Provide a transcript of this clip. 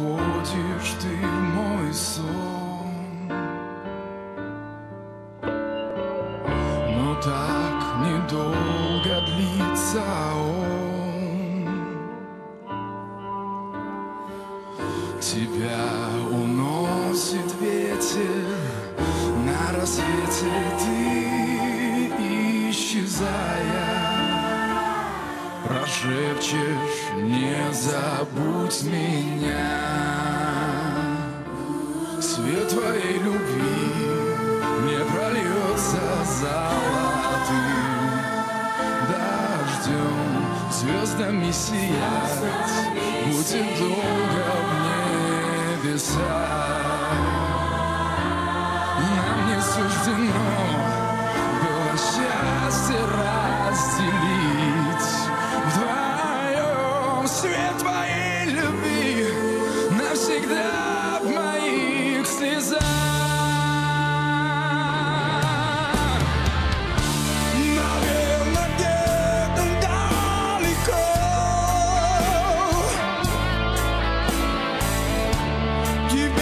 Приходишь ты в мой сон. Но так недолго длится он. Тебя уносит ветер На рассвете ты Прошепчешь, не забудь меня Свет твоей любви не прольется золотым Дождем, звездами сиять Будет долго в небесах. Нам не суждено give